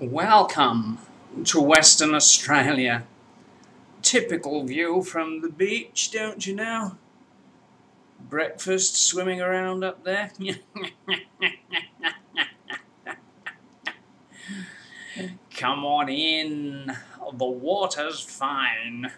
Welcome to Western Australia. Typical view from the beach, don't you know? Breakfast swimming around up there. Come on in, the water's fine.